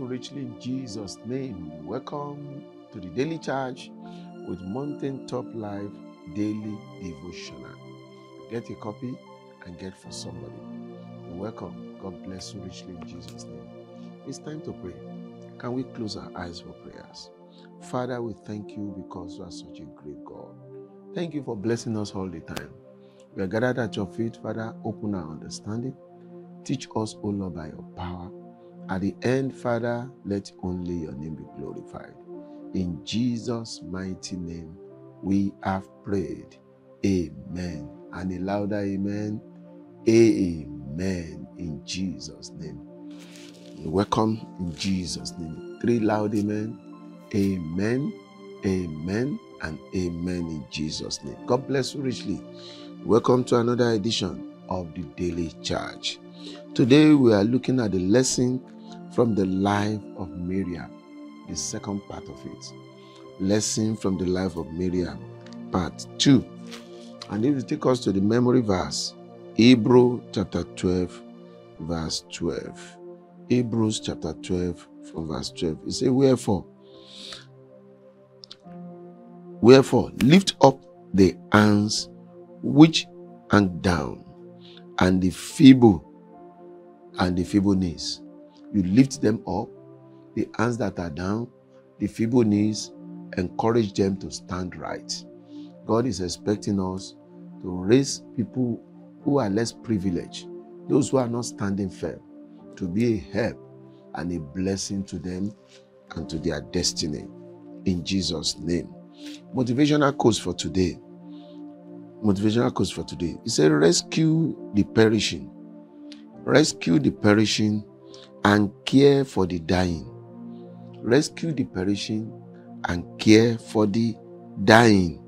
you richly in Jesus' name. Welcome to the Daily Charge with Mountain Top Life Daily Devotional. Get a copy and get for somebody. Welcome. God bless you richly in Jesus' name. It's time to pray. Can we close our eyes for prayers? Father, we thank you because you are such a great God. Thank you for blessing us all the time. We are gathered at your feet, Father. Open our understanding. Teach us, O Lord, by your power. At the end, Father, let only your name be glorified. In Jesus' mighty name, we have prayed. Amen. And a louder amen. Amen. In Jesus' name. Welcome in Jesus' name. Three loud amen. Amen. Amen. And amen in Jesus' name. God bless you richly. Welcome to another edition of the Daily Charge. Today we are looking at the lesson from the life of Miriam, the second part of it. Lesson from the life of Miriam, part 2. And it will take us to the memory verse, Hebrew chapter 12, verse 12. Hebrews chapter 12, from verse 12. It says, Wherefore, wherefore, lift up the hands which hang down, and the feeble, and the feeble knees you lift them up. The hands that are down, the feeble knees, encourage them to stand right. God is expecting us to raise people who are less privileged, those who are not standing firm, to be a help and a blessing to them and to their destiny. In Jesus' name. Motivational quotes for today. Motivational quotes for today. It says, Rescue the perishing. Rescue the perishing and care for the dying. Rescue the perishing and care for the dying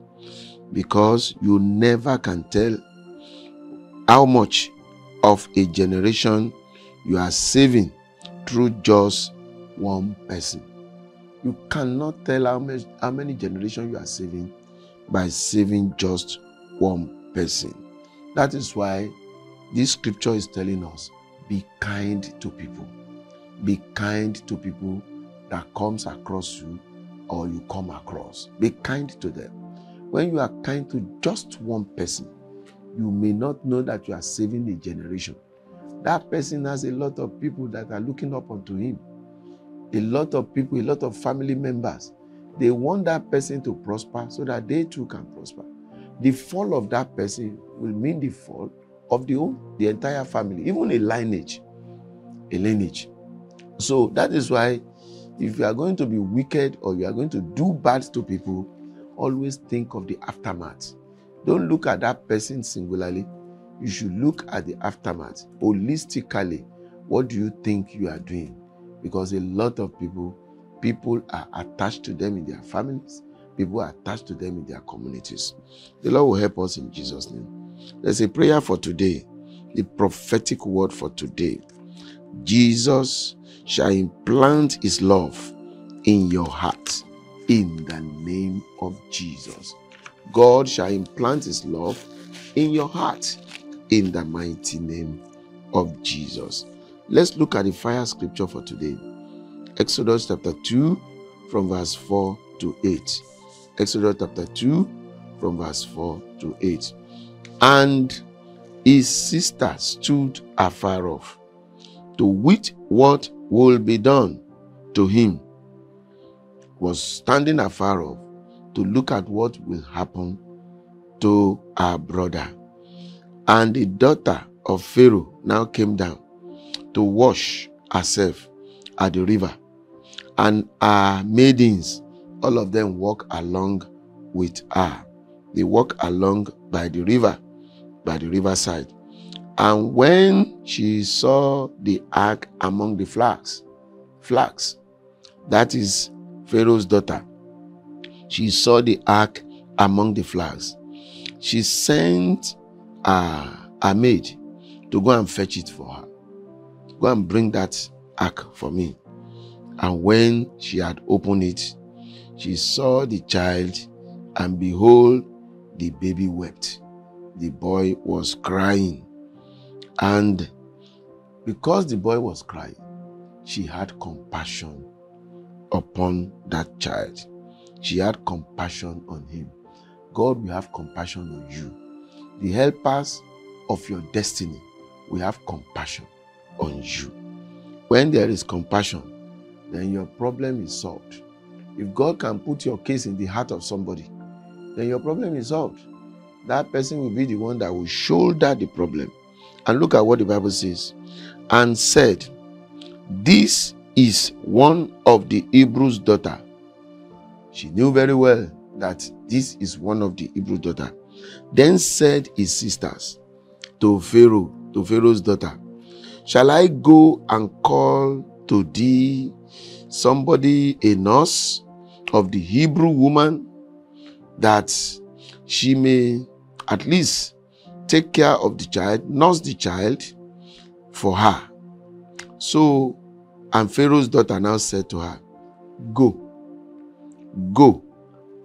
because you never can tell how much of a generation you are saving through just one person. You cannot tell how, much, how many generations you are saving by saving just one person. That is why this scripture is telling us be kind to people be kind to people that comes across you or you come across. Be kind to them. When you are kind to just one person, you may not know that you are saving a generation. That person has a lot of people that are looking up unto him. A lot of people, a lot of family members, they want that person to prosper so that they too can prosper. The fall of that person will mean the fall of the whole, the entire family, even a lineage. A lineage. So that is why if you are going to be wicked or you are going to do bad to people, always think of the aftermath. Don't look at that person singularly. You should look at the aftermath holistically. What do you think you are doing? Because a lot of people, people are attached to them in their families. People are attached to them in their communities. The Lord will help us in Jesus' name. There's a prayer for today, the prophetic word for today. Jesus shall implant his love in your heart in the name of Jesus. God shall implant his love in your heart in the mighty name of Jesus. Let's look at the fire scripture for today. Exodus chapter 2 from verse 4 to 8. Exodus chapter 2 from verse 4 to 8. And his sister stood afar off to wit what will be done to him was standing afar off to look at what will happen to our brother. And the daughter of Pharaoh now came down to wash herself at the river. And our maidens, all of them walk along with her. They walk along by the river, by the riverside. And when she saw the ark among the flags, flags, that is Pharaoh's daughter, she saw the ark among the flags. She sent a, a maid to go and fetch it for her. Go and bring that ark for me. And when she had opened it, she saw the child, and behold, the baby wept. The boy was crying. And because the boy was crying, she had compassion upon that child. She had compassion on him. God will have compassion on you. The helpers of your destiny will have compassion on you. When there is compassion, then your problem is solved. If God can put your case in the heart of somebody, then your problem is solved. That person will be the one that will shoulder the problem. And look at what the Bible says. And said, This is one of the Hebrews' daughter. She knew very well that this is one of the Hebrew daughter. Then said his sisters to Pharaoh, to Pharaoh's daughter, Shall I go and call to thee somebody, a nurse of the Hebrew woman, that she may at least take care of the child, nurse the child for her. So, and Pharaoh's daughter now said to her, Go, go.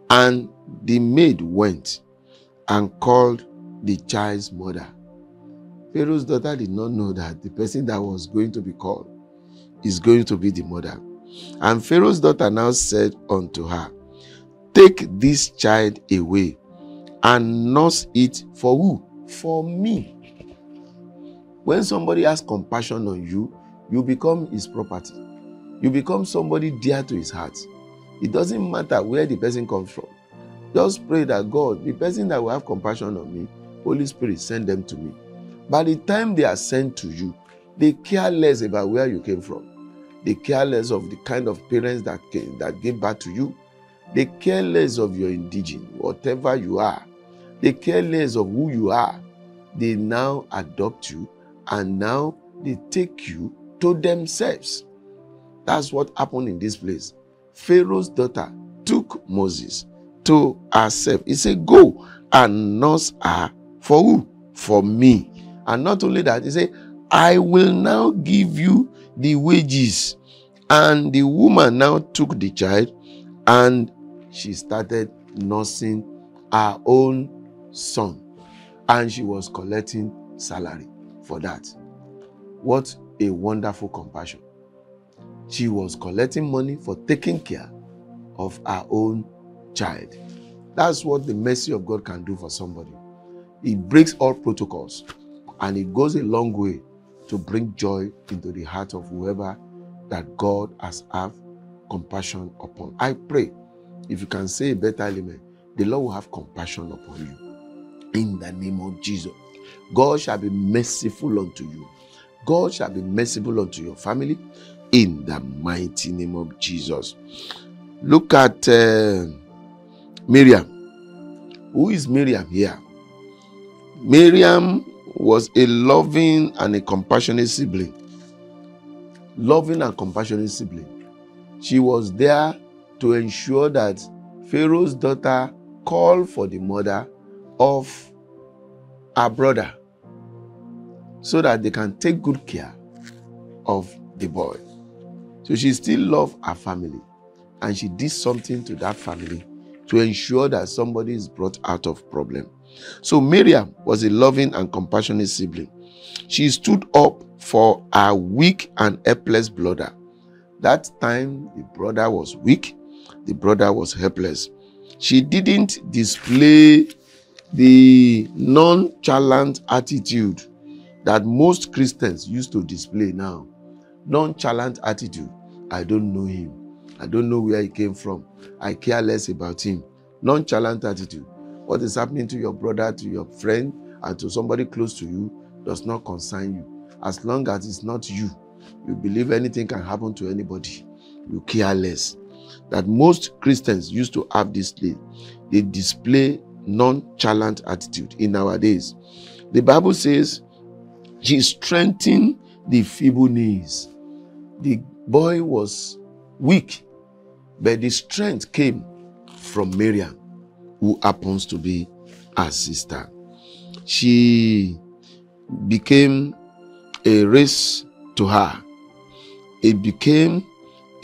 And the maid went and called the child's mother. Pharaoh's daughter did not know that the person that was going to be called is going to be the mother. And Pharaoh's daughter now said unto her, Take this child away and nurse it for who? For me. When somebody has compassion on you, you become his property. You become somebody dear to his heart. It doesn't matter where the person comes from. Just pray that God, the person that will have compassion on me, Holy Spirit, send them to me. By the time they are sent to you, they care less about where you came from. They care less of the kind of parents that came, that gave birth to you. They care less of your indigene, whatever you are. They care less of who you are. They now adopt you and now they take you to themselves. That's what happened in this place. Pharaoh's daughter took Moses to herself. He said, Go and nurse her for who? For me. And not only that, he said, I will now give you the wages. And the woman now took the child and she started nursing her own son. And she was collecting salary for that. What a wonderful compassion. She was collecting money for taking care of her own child. That's what the mercy of God can do for somebody. It breaks all protocols and it goes a long way to bring joy into the heart of whoever that God has have compassion upon. I pray if you can say a better element, the Lord will have compassion upon you. In the name of Jesus. God shall be merciful unto you. God shall be merciful unto your family in the mighty name of Jesus. Look at uh, Miriam. Who is Miriam here? Miriam was a loving and a compassionate sibling. Loving and compassionate sibling. She was there to ensure that Pharaoh's daughter called for the mother of her brother so that they can take good care of the boy. So she still loved her family and she did something to that family to ensure that somebody is brought out of problem. So Miriam was a loving and compassionate sibling. She stood up for her weak and helpless brother. That time the brother was weak, the brother was helpless. She didn't display the nonchalant attitude that most Christians used to display now. Nonchalant attitude. I don't know him. I don't know where he came from. I care less about him. Nonchalant attitude. What is happening to your brother, to your friend, and to somebody close to you does not concern you. As long as it's not you, you believe anything can happen to anybody. You care less. That most Christians used to have this. They display nonchalant attitude in nowadays. The Bible says he strengthened the feeble knees. The boy was weak, but the strength came from Miriam, who happens to be her sister. She became a race to her. It became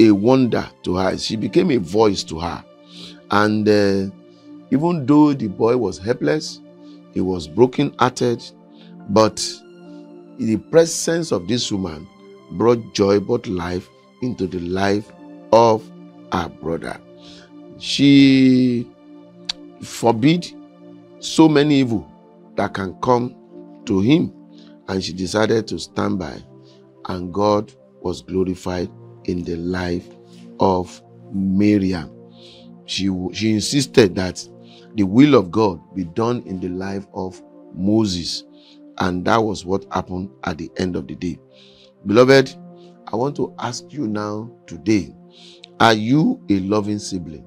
a wonder to her. She became a voice to her. And uh, even though the boy was helpless, he was broken hearted, but the presence of this woman brought joy, brought life into the life of her brother. She forbid so many evil that can come to him, and she decided to stand by, and God was glorified in the life of Miriam. She, she insisted that the will of God be done in the life of Moses. And that was what happened at the end of the day. Beloved, I want to ask you now today are you a loving sibling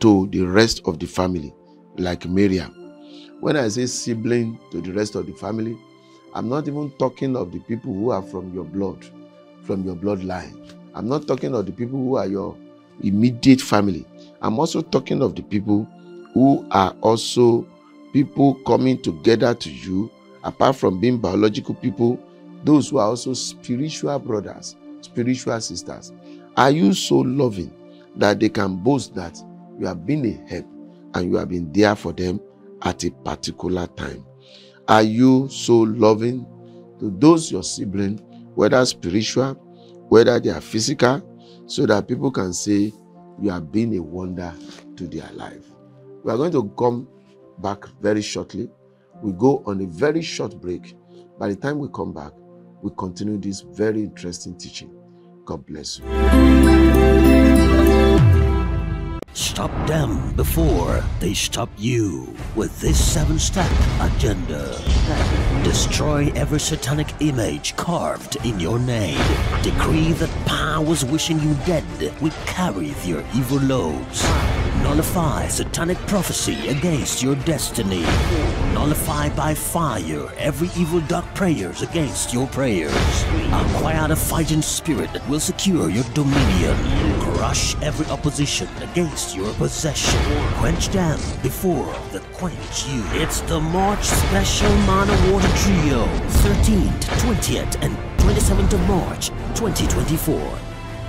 to the rest of the family, like Miriam? When I say sibling to the rest of the family, I'm not even talking of the people who are from your blood, from your bloodline. I'm not talking of the people who are your immediate family. I'm also talking of the people who are also people coming together to you, apart from being biological people, those who are also spiritual brothers, spiritual sisters. Are you so loving that they can boast that you have been a help and you have been there for them at a particular time? Are you so loving to those your siblings, whether spiritual, whether they are physical, so that people can say you have been a wonder to their life? We are going to come back very shortly. We go on a very short break. By the time we come back, we continue this very interesting teaching. God bless you. Stop them before they stop you with this seven step agenda. Destroy every satanic image carved in your name. Decree that powers wishing you dead will carry their evil loads. Nullify satanic prophecy against your destiny. Nullify by fire every evil dark prayers against your prayers. Acquire the fighting spirit that will secure your dominion. Crush every opposition against your possession. Quench them before they quench you. It's the March Special Manna Water Trio. 13th, 20th, and 27th of March, 2024.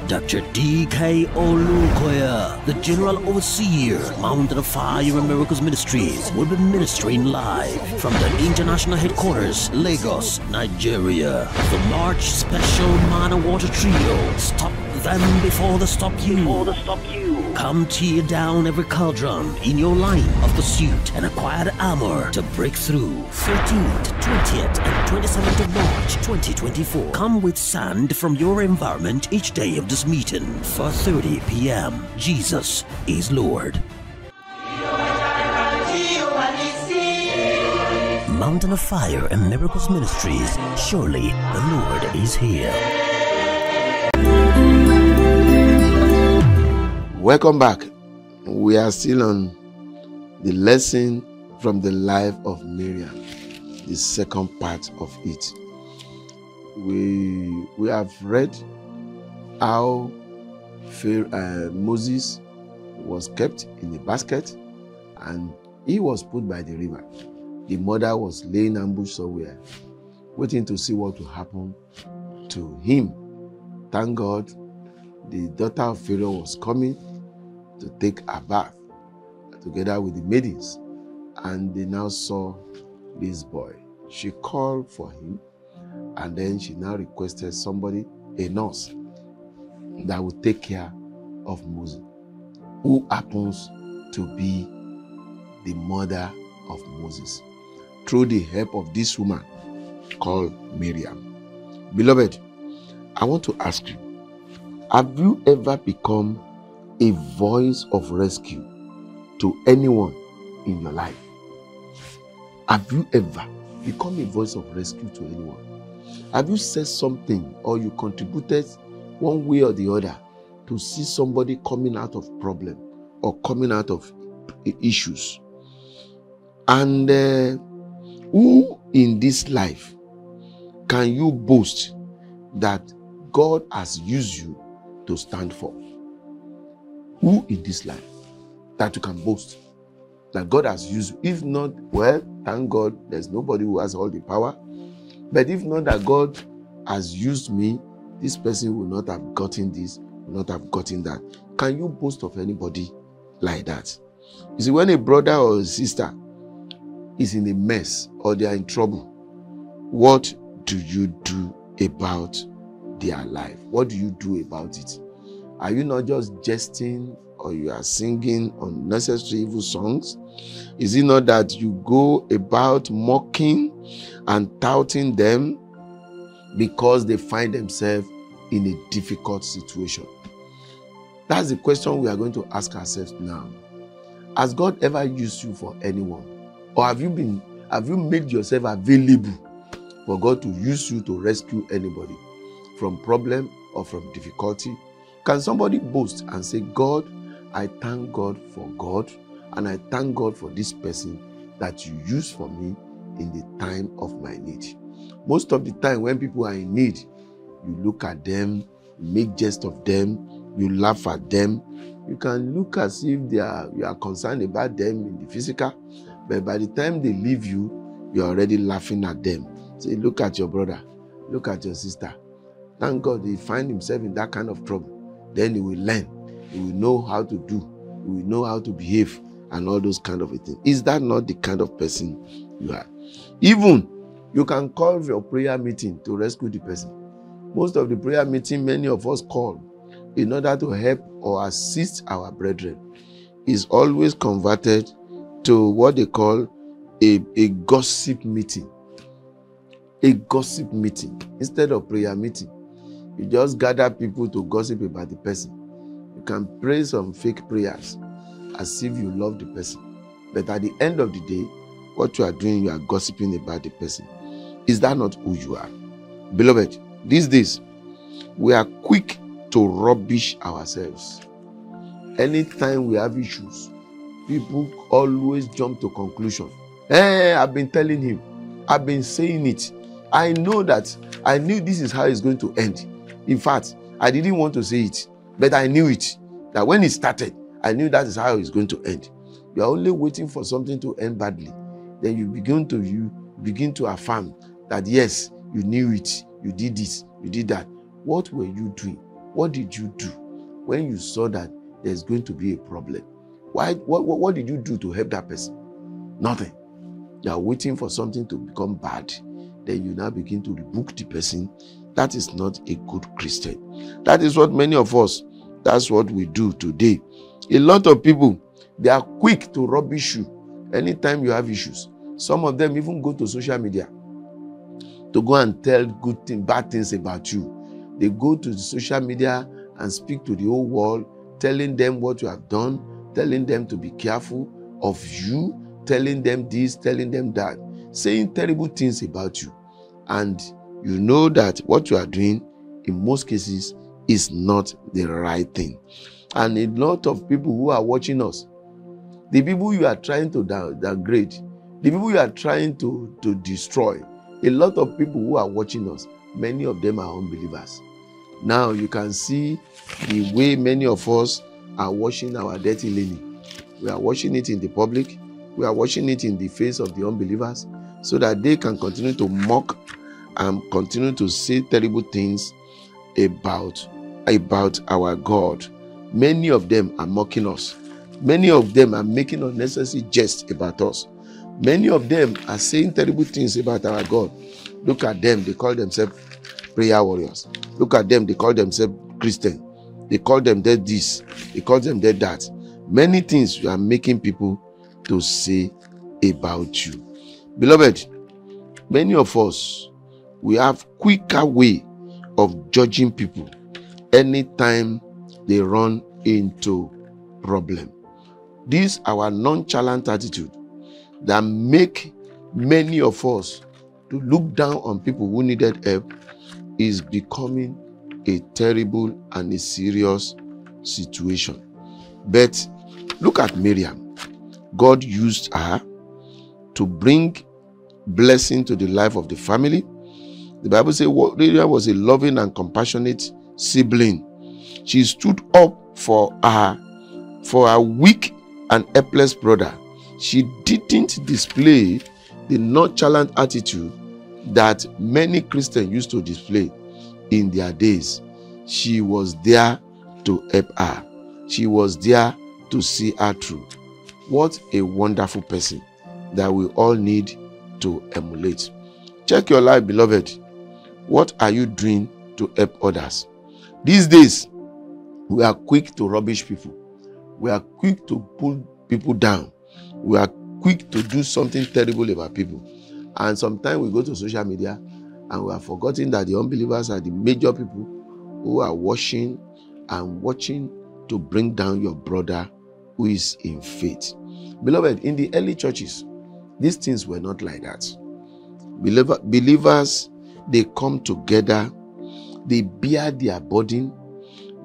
Dr. D.K. Olukoya, the General Overseer, Mountain of Fire and Miracles Ministries, will be ministering live from the international headquarters, Lagos, Nigeria. The March Special Manna Water Trio. Stop them before the stop you. Before they stop you. Come tear down every cauldron in your line of pursuit and acquire the armor to break through. 13th, 20th, and 27th of March 2024. Come with sand from your environment each day of this meeting. 4.30 p.m. Jesus is Lord. Mountain of Fire and Miracles Ministries. Surely the Lord is here. Welcome back. We are still on the lesson from the life of Miriam, the second part of it. We we have read how Pharaoh, uh, Moses was kept in a basket and he was put by the river. The mother was laying ambush somewhere, waiting to see what will happen to him. Thank God, the daughter of Pharaoh was coming to take a bath together with the maidens, and they now saw this boy. She called for him, and then she now requested somebody, a nurse, that would take care of Moses, who happens to be the mother of Moses, through the help of this woman called Miriam. Beloved, I want to ask you have you ever become a voice of rescue to anyone in your life? Have you ever become a voice of rescue to anyone? Have you said something or you contributed one way or the other to see somebody coming out of problem or coming out of issues? And uh, who in this life can you boast that God has used you to stand for? Who in this life that you can boast that God has used? If not, well, thank God there's nobody who has all the power. But if not that God has used me, this person will not have gotten this, will not have gotten that. Can you boast of anybody like that? You see, when a brother or a sister is in a mess or they are in trouble, what do you do about their life. What do you do about it? Are you not just jesting or you are singing unnecessary evil songs? Is it not that you go about mocking and touting them because they find themselves in a difficult situation? That's the question we are going to ask ourselves now. Has God ever used you for anyone? Or have you been have you made yourself available for God to use you to rescue anybody from problem or from difficulty? Can somebody boast and say, God, I thank God for God and I thank God for this person that you use for me in the time of my need? Most of the time, when people are in need, you look at them, make jest of them, you laugh at them. You can look as if they are you are concerned about them in the physical, but by the time they leave you, you're already laughing at them. Say, look at your brother, look at your sister. Thank God he find himself in that kind of trouble. Then you will learn. You will know how to do. You will know how to behave and all those kind of things. Is that not the kind of person you are? Even you can call your prayer meeting to rescue the person. Most of the prayer meeting many of us call in order to help or assist our brethren is always converted to what they call a, a gossip meeting. A gossip meeting instead of prayer meeting. You just gather people to gossip about the person. You can pray some fake prayers as if you love the person. But at the end of the day, what you are doing, you are gossiping about the person. Is that not who you are? Beloved, these days, we are quick to rubbish ourselves. Anytime we have issues, people always jump to conclusion. Hey, I've been telling him, I've been saying it. I know that I knew this is how it's going to end. In fact, I didn't want to say it, but I knew it. That when it started, I knew that is how it's going to end. You are only waiting for something to end badly. Then you begin to you begin to affirm that yes, you knew it, you did this, you did that. What were you doing? What did you do when you saw that there's going to be a problem? Why, what, what, what did you do to help that person? Nothing. You are waiting for something to become bad. Then you now begin to rebuke the person. That is not a good Christian. That is what many of us, that's what we do today. A lot of people, they are quick to rubbish you anytime you have issues. Some of them even go to social media to go and tell good things, bad things about you. They go to the social media and speak to the whole world, telling them what you have done, telling them to be careful of you, telling them this, telling them that, saying terrible things about you. And you know that what you are doing, in most cases, is not the right thing. And a lot of people who are watching us, the people you are trying to downgrade, the people you are trying to, to destroy, a lot of people who are watching us, many of them are unbelievers. Now you can see the way many of us are washing our dirty linen. We are washing it in the public, we are washing it in the face of the unbelievers so that they can continue to mock and continue to say terrible things about, about our God. Many of them are mocking us. Many of them are making unnecessary jests about us. Many of them are saying terrible things about our God. Look at them, they call themselves prayer warriors. Look at them, they call themselves Christian. They call them dead this, they call them dead that. Many things you are making people to say about you. Beloved, many of us we have quicker way of judging people anytime they run into problem. This our nonchalant attitude that make many of us to look down on people who needed help is becoming a terrible and a serious situation. But look at Miriam. God used her to bring blessing to the life of the family. The Bible says Miriam was a loving and compassionate sibling. She stood up for her for her weak and helpless brother. She didn't display the nonchalant attitude that many Christians used to display in their days. She was there to help her, she was there to see her through. What a wonderful person that we all need to emulate. Check your life, beloved. What are you doing to help others. These days, we are quick to rubbish people. We are quick to pull people down. We are quick to do something terrible about people. And sometimes we go to social media and we are forgetting that the unbelievers are the major people who are watching and watching to bring down your brother who is in faith. Beloved, in the early churches, these things were not like that. Believer, believers, they come together, they bear their burden,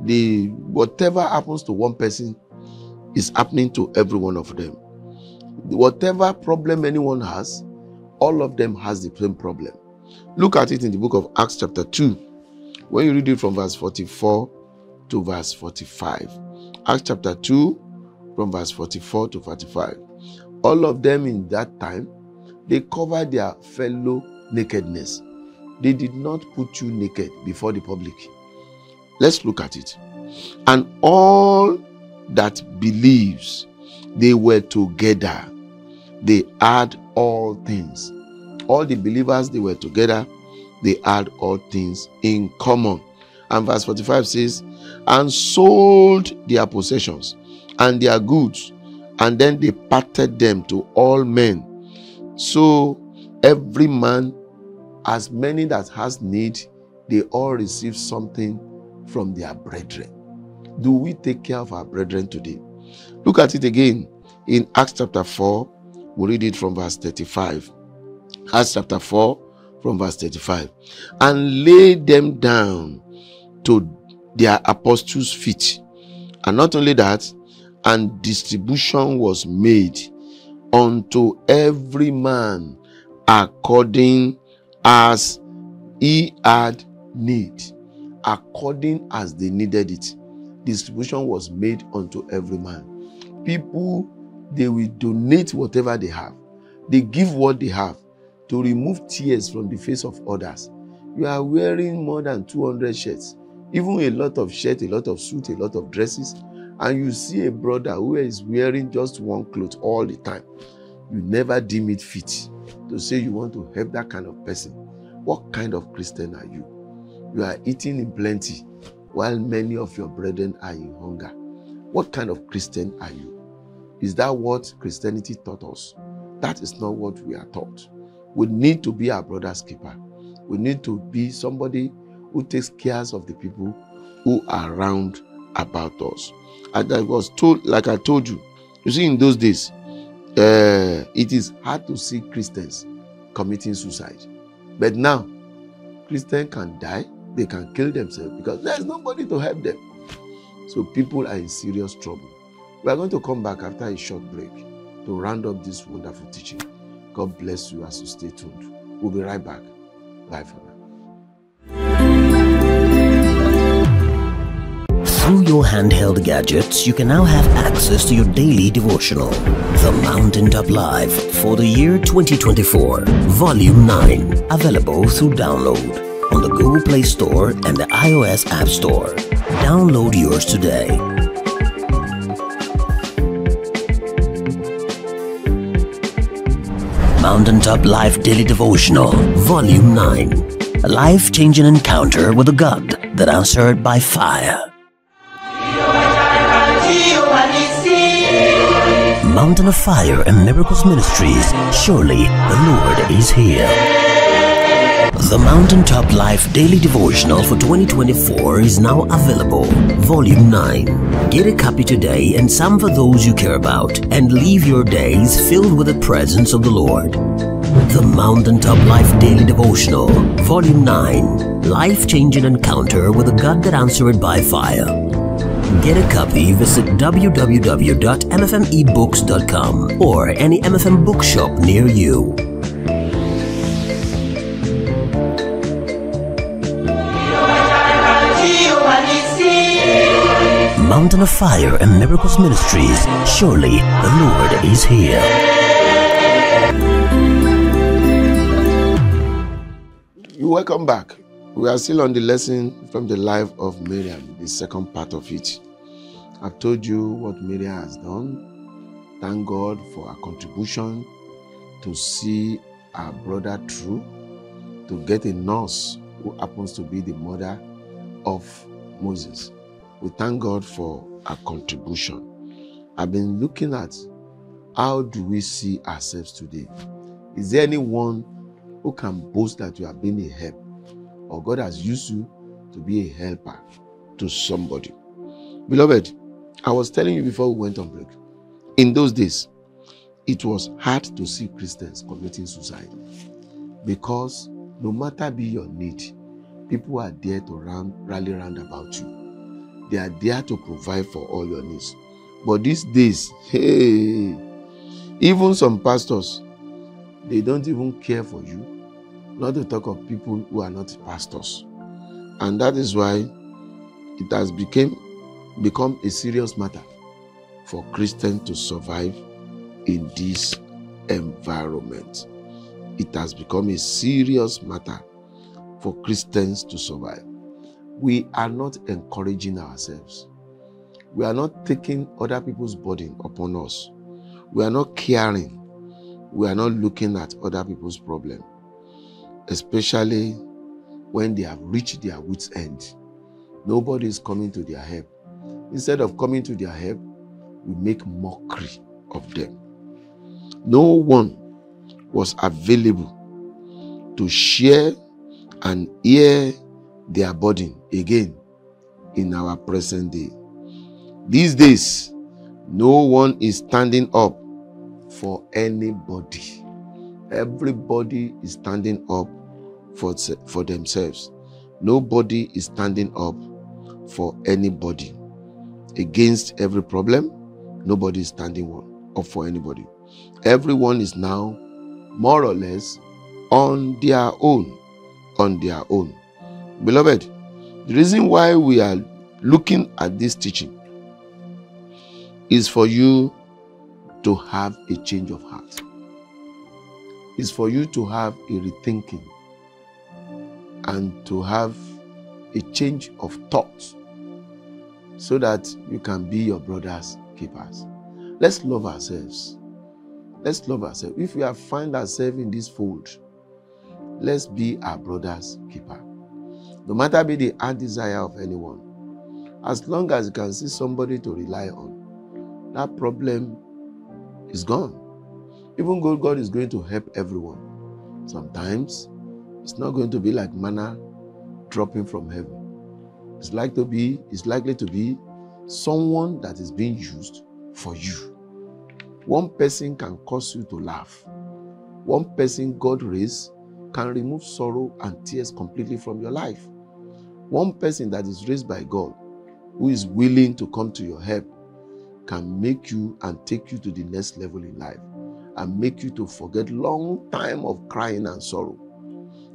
they whatever happens to one person is happening to every one of them. Whatever problem anyone has, all of them has the same problem. Look at it in the book of Acts chapter 2. When you read it from verse 44 to verse 45. Acts chapter 2 from verse 44 to 45. All of them in that time, they cover their fellow nakedness. They did not put you naked before the public. Let's look at it. And all that believes, they were together. They had all things. All the believers, they were together. They had all things in common. And verse 45 says, and sold their possessions and their goods, and then they parted them to all men. So every man, as many that has need, they all receive something from their brethren. Do we take care of our brethren today? Look at it again in Acts chapter 4. We read it from verse 35. Acts chapter 4 from verse 35. And lay them down to their apostles' feet. And not only that, and distribution was made unto every man according as he had need, according as they needed it. Distribution was made unto every man. People, they will donate whatever they have, they give what they have to remove tears from the face of others. You are wearing more than 200 shirts, even a lot of shirts, a lot of suits, a lot of dresses, and you see a brother who is wearing just one cloth all the time. You never deem it fit to say you want to help that kind of person. What kind of Christian are you? You are eating in plenty while many of your brethren are in hunger. What kind of Christian are you? Is that what Christianity taught us? That is not what we are taught. We need to be our brother's keeper. We need to be somebody who takes care of the people who are around about us. And I was told, like I told you, you see, in those days, uh, it is hard to see Christians committing suicide. But now, Christians can die, they can kill themselves because there's nobody to help them. So people are in serious trouble. We are going to come back after a short break to round up this wonderful teaching. God bless you as you stay tuned. We'll be right back. Bye for now. Through your handheld gadgets, you can now have access to your daily devotional, The Mountaintop Life for the year 2024, Volume 9, available through download on the Google Play Store and the iOS App Store. Download yours today. Mountaintop Life Daily Devotional, Volume 9, a life changing encounter with a God that answered by fire. Mountain of Fire and Miracles Ministries. Surely the Lord is here. The Mountaintop Life Daily Devotional for 2024 is now available. Volume 9. Get a copy today and some for those you care about, and leave your days filled with the presence of the Lord. The Mountaintop Life Daily Devotional, Volume 9. Life changing encounter with a God that answered by fire. Get a copy, visit www.mfmebooks.com or any MFM bookshop near you. Mountain of Fire and Miracles Ministries. Surely the Lord is here. You welcome back. We are still on the lesson from the life of Miriam, the second part of it. I've told you what Miriam has done. Thank God for her contribution to see our brother through, to get a nurse who happens to be the mother of Moses. We thank God for her contribution. I've been looking at how do we see ourselves today? Is there anyone who can boast that you have been a help or God has used you to be a helper to somebody? Beloved, I was telling you before we went on break, in those days, it was hard to see Christians committing suicide because no matter be your need, people are there to run, rally round about you. They are there to provide for all your needs. But these days, hey, even some pastors, they don't even care for you. Not to talk of people who are not pastors. And that is why it has become become a serious matter for Christians to survive in this environment. It has become a serious matter for Christians to survive. We are not encouraging ourselves. We are not taking other people's burden upon us. We are not caring. We are not looking at other people's problem, especially when they have reached their wits' end. Nobody is coming to their help. Instead of coming to their help, we make mockery of them. No one was available to share and hear their burden again in our present day. These days, no one is standing up for anybody. Everybody is standing up for, for themselves. Nobody is standing up for anybody. Against every problem, nobody is standing up for anybody. Everyone is now more or less on their own. On their own. Beloved, the reason why we are looking at this teaching is for you to have a change of heart. Is for you to have a rethinking and to have a change of thought so that you can be your brother's keepers. Let's love ourselves. Let's love ourselves. If we have find ourselves in this fold, let's be our brother's keeper. No matter be the heart desire of anyone, as long as you can see somebody to rely on, that problem is gone. Even God, God is going to help everyone. Sometimes it's not going to be like manna dropping from heaven. It's like to be, it's likely to be someone that is being used for you. One person can cause you to laugh. One person God raised can remove sorrow and tears completely from your life. One person that is raised by God, who is willing to come to your help, can make you and take you to the next level in life and make you to forget long time of crying and sorrow.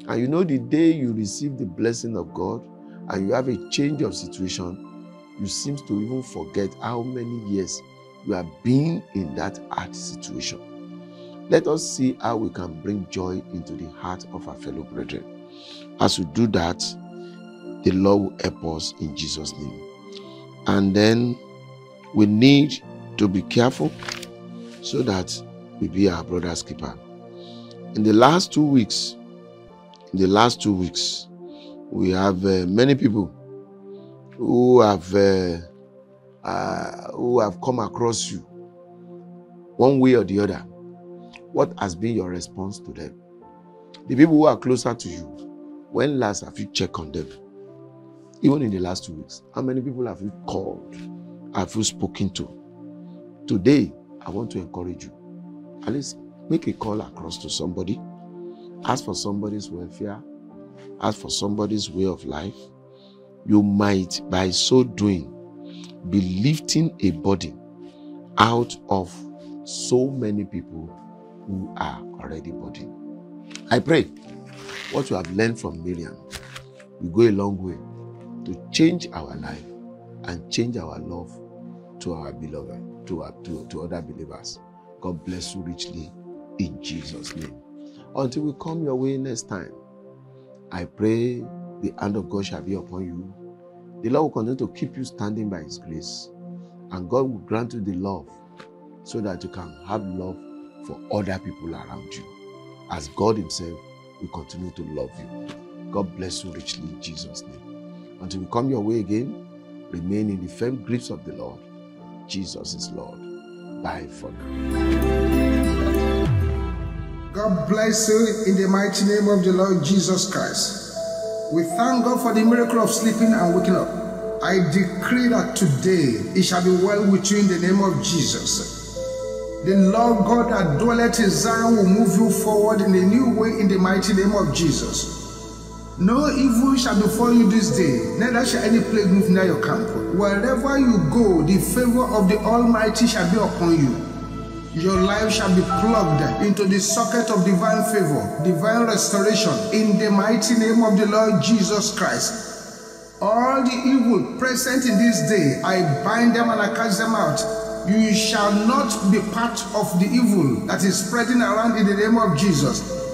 And you know the day you receive the blessing of God and you have a change of situation, you seem to even forget how many years you have been in that hard situation. Let us see how we can bring joy into the heart of our fellow brethren. As we do that, the Lord will help us in Jesus' name. And then we need to be careful so that we be our brother's keeper. In the last two weeks, in the last two weeks, we have uh, many people who have uh, uh, who have come across you one way or the other. What has been your response to them? The people who are closer to you, when last have you checked on them? Even in the last two weeks, how many people have you called? Have you spoken to? Today, I want to encourage you. At least make a call across to somebody. Ask for somebody's welfare. Ask for somebody's way of life. You might, by so doing, be lifting a body out of so many people who are already burdened. I pray what you have learned from Miriam will go a long way to change our life and change our love to our beloved, to, our, to, to other believers. God bless you richly in Jesus' name. Until we come your way next time, I pray the hand of God shall be upon you. The Lord will continue to keep you standing by His grace. And God will grant you the love so that you can have love for other people around you. As God Himself will continue to love you. God bless you richly in Jesus' name. Until we come your way again, remain in the firm grips of the Lord. Jesus is Lord. Bye for now. God bless you in the mighty name of the Lord Jesus Christ. We thank God for the miracle of sleeping and waking up. I decree that today it shall be well with you in the name of Jesus. The Lord God that dwelleth in Zion will move you forward in a new way in the mighty name of Jesus. No evil shall befall you this day, neither shall any plague move near your camp. Wherever you go, the favor of the Almighty shall be upon you. Your life shall be plugged into the socket of divine favor, divine restoration in the mighty name of the Lord Jesus Christ. All the evil present in this day, I bind them and I cast them out. You shall not be part of the evil that is spreading around in the name of Jesus.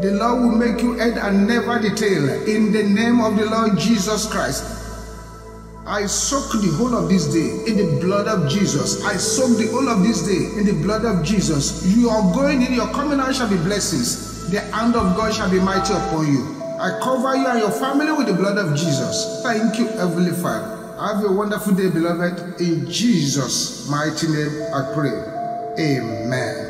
The Lord will make you head and never the tail in the name of the Lord Jesus Christ. I soak the whole of this day in the blood of Jesus. I soak the whole of this day in the blood of Jesus. You are going in, your coming out shall be blessings. The hand of God shall be mighty upon you. I cover you and your family with the blood of Jesus. Thank you, Heavenly Father. Have a wonderful day, beloved. In Jesus' mighty name, I pray. Amen.